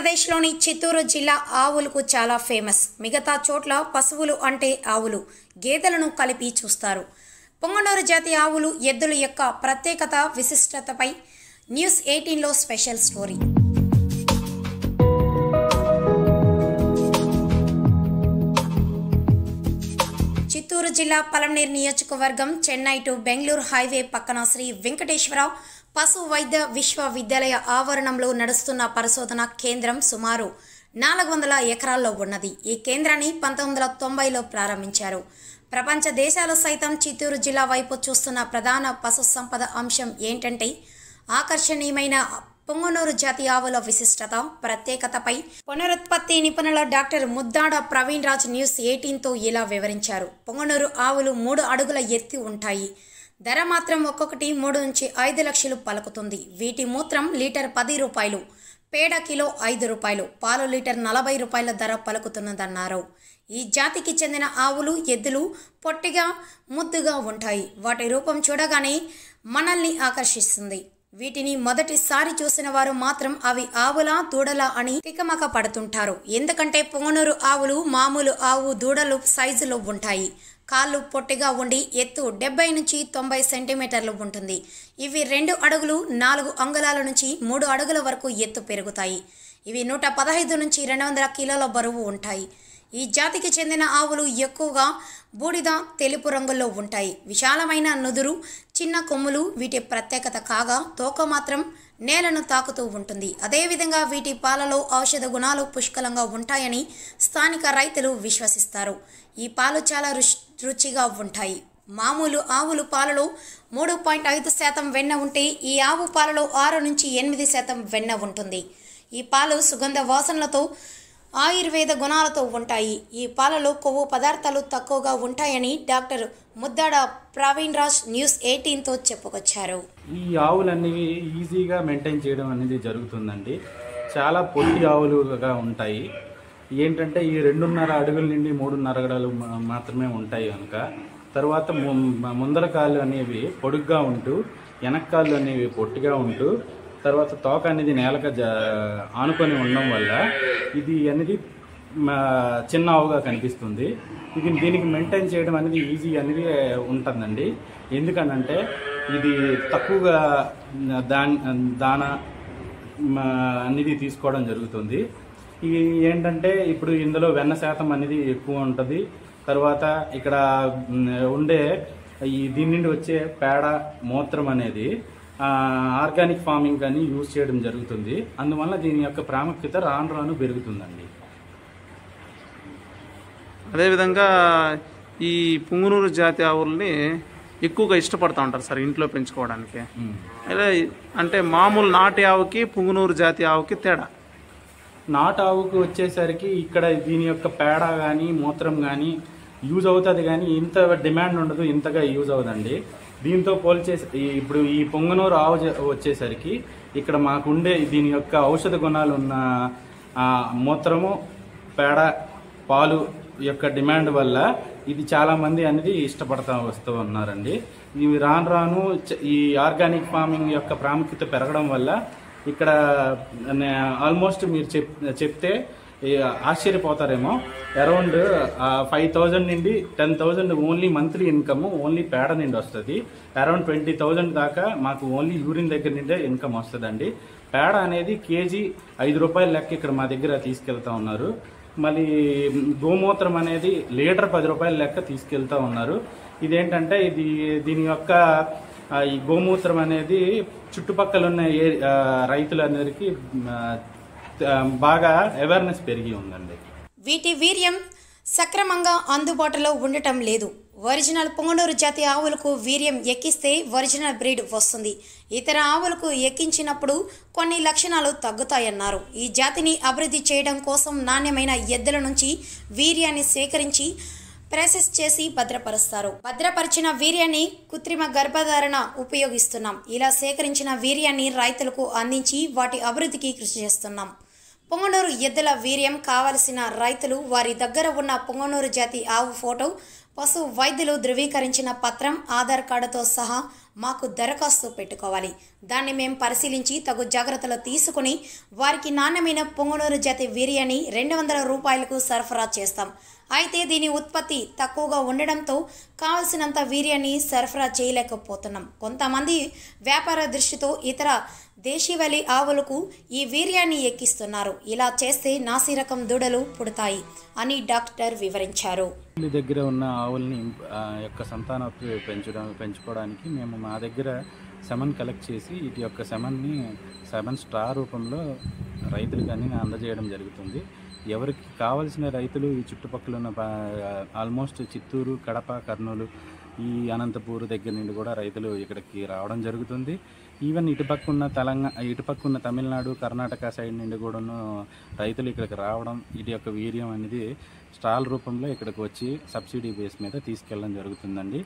ఆంధ్రప్రదేశ్లోని చిత్తూరు జిల్లా ఆవులకు చాలా ఫేమస్. మిగతా చోట్ల పశువులు అంటే ఆవులు. గేదెలను కలిపి చూస్తారు. పొంగనూరు జాతి ఆవులు ఎద్దుల యొక్క ప్రత్యేకత విశిష్టతపై న్యూస్ ఎయిటీన్లో స్పెషల్ స్టోరీ. చిత్తూరు జిల్లా పలమనేరు నియోజకవర్గం చెన్నై టు బెంగళూరు హైవే పక్కన శ్రీ వెంకటేశ్వరరావు పశు వైద్య విశ్వవిద్యాలయ ఆవరణంలో నడుస్తున్న పరిశోధన కేంద్రం సుమారు నాలుగు వందల ఎకరాల్లో ఉన్నది. ఈ కేంద్రాన్ని పంతొమ్మిది వందల తొంభైలో ప్రారంభించారు. ప్రపంచ దేశాలు సైతం చిత్తూరు జిల్లా వైపు చూస్తున్న ప్రధాన పశు సంపద అంశం ఏంటంటే ఆకర్షణీయమైన పొంగనూరు జాతి ఆవుల విశిష్టత ప్రత్యేకతపై పునరుత్పత్తి నిపుణుల డాక్టర్ ముద్దాడ ప్రవీణ్ రాజ్ న్యూస్ ఎయిటీన్తో ఇలా వివరించారు. పొంగనూరు ఆవులు మూడు అడుగుల ఎత్తి ఉంటాయి. ధర మాత్రం ఒక్కొక్కటి మూడు నుంచి ఐదు లక్షలు పలుకుతుంది. వీటి మూత్రం లీటర్ పది రూపాయలు పేడ కిలో ఐదు రూపాయలు పాలు లీటర్ నలభై రూపాయల ధర పలుకుతున్నదన్నారు. ఈ జాతికి చెందిన ఆవులు ఎద్దులు పొట్టిగా ముద్దుగా ఉంటాయి. వాటి రూపం చూడగానే మనల్ని ఆకర్షిస్తుంది. వీటిని మొదటిసారి చూసిన వారు మాత్రం అవి ఆవులా దూడలా అని తికమక పడుతుంటారు. ఎందుకంటే పోనూరు ఆవులు మామూలు ఆవు దూడలు సైజులో ఉంటాయి. కాళ్ళు పొట్టిగా ఉండి ఎత్తు డెబ్బై నుంచి తొంభై సెంటీమీటర్లు ఉంటుంది. ఇవి రెండు అడుగులు నాలుగు అంగుళాల నుంచి మూడు అడుగుల వరకు ఎత్తు పెరుగుతాయి. ఇవి నూట పదహైదు నుంచి రెండు వందల కిలోల బరువు ఉంటాయి. ఈ జాతికి చెందిన ఆవులు ఎక్కువగా బూడిద తెలుపు రంగుల్లో ఉంటాయి. విశాలమైన నుదురు చిన్న కొమ్ములు వీటి ప్రత్యేకత కాగా తోక మాత్రం నేలను తాకుతూ ఉంటుంది. అదేవిధంగా వీటి పాలలో ఔషధ గుణాలు పుష్కలంగా ఉంటాయని స్థానిక రైతులు విశ్వసిస్తారు. ఈ పాలు చాలా రుచి రుచిగా ఉంటాయి. మామూలు ఆవులు పాలలో మూడు పాయింట్ ఐదు శాతం వెన్న ఉంటే ఈ ఆవు పాలలో ఆరు నుంచి ఎనిమిది శాతం వెన్న ఉంటుంది. ఈ పాలు సుగంధ వాసనలతో ఆయుర్వేద గుణాలతో ఉంటాయి. ఈ పాలలో కొవ్వు పదార్థాలు తక్కువగా ఉంటాయని డాక్టర్ ముద్దాడ ప్రవీణ్ రాజ్ న్యూస్ ఎయిటీన్తో చెప్పుకొచ్చారు. ఈ ఆవులన్నీ ఈజీగా మెయింటైన్ చేయడం అనేది జరుగుతుందండి. చాలా పొట్టి ఆవులుగా ఉంటాయి. ఏంటంటే ఈ రెండున్నర అడుగుల నుండి మూడున్నర అడుగులు మాత్రమే ఉంటాయి కనుక. తర్వాత ము- ముందర కాళ్ళు అనేవి పొడుగ్గా ఉంటూ వెనక కాళ్ళు అనేవి పొట్టిగా ఉంటూ తర్వాత తోక అనేది నేలక ఆనుకొని ఉండడం వల్ల ఇది అనేది మా చిన్న ఆవుగా కనిపిస్తుంది. ఇది దీనికి మెయింటైన్ చేయడం అనేది ఈజీ అనేది ఉంటుందండి. ఎందుకనంటే ఇది తక్కువగా దా దాన అనేది తీసుకోవడం జరుగుతుంది. ఇది ఏంటంటే ఇప్పుడు ఇందులో వెన్న శాతం అనేది ఎక్కువ ఉంటుంది. తర్వాత ఇక్కడ ఉండే ఈ దీని నుండి వచ్చే పేడ మూత్రం అనేది ఆర్గానిక్ ఫార్మింగ్ కానీ యూజ్ చేయడం జరుగుతుంది. అందువల్ల దీని యొక్క ప్రాముఖ్యత రాను రాను పెరుగుతుందండి. అదేవిధంగా ఈ పుంగునూరు జాతి ఆవుల్ని ఎక్కువగా ఇష్టపడతా ఉంటారు సార్ ఇంట్లో పెంచుకోవడానికి. అంటే మామూలు నాటి ఆవుకి పుంగునూరు జాతి ఆవుకి తేడా? నాటు ఆవుకు వచ్చేసరికి ఇక్కడ దీని యొక్క పేడ కానీ మూత్రం కానీ యూజ్ అవుతుంది కానీ ఇంత డిమాండ్ ఉండదు ఇంతగా యూజ్ అవుదండి దీంతో పోల్చేసి ఇప్పుడు ఈ పొంగనూరు ఆవు వచ్చేసరికి ఇక్కడ మాకుండే దీని యొక్క ఔషధ గుణాలు ఉన్న మూత్రము పేడ పాలు యొక్క డిమాండ్ వల్ల ఇది చాలామంది అనేది ఇష్టపడతా వస్తూ ఉన్నారండి. ఇవి రాను రాను ఈ ఆర్గానిక్ ఫార్మింగ్ యొక్క ప్రాముఖ్యత పెరగడం వల్ల ఇక్కడ ఆల్మోస్ట్ మీరు చెప్ చెప్తే ఆశ్చర్యపోతారేమో. అరౌండ్ ఫైవ్ థౌజండ్ నుండి ten thousand only monthly income only పేడ నుండి వస్తుంది. అరౌండ్ ట్వంటీ థౌజండ్ దాకా మాకు ఓన్లీ యూరిన్ దగ్గర నుండే ఇన్కమ్ వస్తుందండి. పేడ అనేది కేజీ ఐదు రూపాయల లెక్క ఇక్కడ మా దగ్గర తీసుకెళ్తా ఉన్నారు. మళ్ళీ గోమూత్రం అనేది లీటర్ పది రూపాయల లెక్క తీసుకెళ్తా ఉన్నారు. ఇదేంటంటే ఇది దీని యొక్క ఈ గోమూత్రం అనేది చుట్టుపక్కల ఉన్న ఏ రైతులందరికీ బాగా అవేర్నెస్ పెరిగి ఉందండి. వీటి వీర్యం సక్రమంగా అందుబాటులో ఉండటం లేదు. ఒరిజినల్ పొంగనూరు జాతి ఆవులకు వీర్యం ఎక్కిస్తే ఒరిజినల్ బ్రీడ్ వస్తుంది. ఇతర ఆవులకు ఎక్కించినప్పుడు కొన్ని లక్షణాలు తగ్గుతాయన్నారు. ఈ జాతిని అభివృద్ధి చేయడం కోసం నాణ్యమైన ఎద్దుల నుంచి వీర్యాన్ని సేకరించి ప్రాసెస్ చేసి భద్రపరుస్తారు. భద్రపరిచిన వీర్యాన్ని కృత్రిమ గర్భధారణ ఉపయోగిస్తున్నాం. ఇలా సేకరించిన వీర్యాన్ని రైతులకు అందించి వాటి అభివృద్ధికి కృషి చేస్తున్నాం. పొంగనూరు ఎద్దుల వీర్యం కావలసిన రైతులు వారి దగ్గర ఉన్న పొంగనూరు జాతి ఆవు ఫోటో పశు వైద్యులు ధృవీకరించిన పత్రం ఆధార్ కార్డుతో సహా మాకు దరఖాస్తు పెట్టుకోవాలి. దాన్ని మేము పరిశీలించి తగు జాగ్రత్తలు తీసుకుని వారికి నాణ్యమైన పొంగనూరు జాతి వీర్యాన్ని రెండు వందల రూపాయలకు సరఫరా చేస్తాం. అయితే దీని ఉత్పత్తి తక్కువగా ఉండడంతో కావలసినంత వీర్యాన్ని సరఫరా చేయలేకపోతున్నాం. కొంతమంది వ్యాపార దృష్టితో ఇతర దేశీవలి ఆవులకు ఈ వీర్యాన్ని ఎక్కిస్తున్నారు. ఇలా చేస్తే నాసిరకం దూడలు పుడతాయి అని డాక్టర్ వివరించారు. దగ్గర ఉన్న ఆవుల్ని ఆ, యొక్క సంతానోత్పత్తి పెంచడం పెంచుకోవడానికి మేము మా దగ్గర సెమన్ కలెక్ట్ చేసి ఇటు యొక్క సెమన్ని సెమన్ స్టార్ రూపంలో రైతులు కానీ అందజేయడం జరుగుతుంది. ఎవరికి కావలసిన రైతులు ఈ చుట్టుపక్కల ఉన్న పా- ఆల్మోస్ట్ చిత్తూరు కడప కర్నూలు ఈ అనంతపూర్ దగ్గర నుండి కూడా రైతులు ఇక్కడికి రావడం జరుగుతుంది. ఈవెన్ ఇటుపక్క ఉన్న తెలంగాణ ఇటుపక్క ఉన్న తమిళనాడు కర్ణాటక సైడ్ నుండి కూడాను రైతులు ఇక్కడికి రావడం ఇటు యొక్క వీర్యం అనేది స్టాల్ రూపంలో ఇక్కడికి వచ్చి సబ్సిడీ బేస్ మీద తీసుకెళ్ళడం జరుగుతుందండి.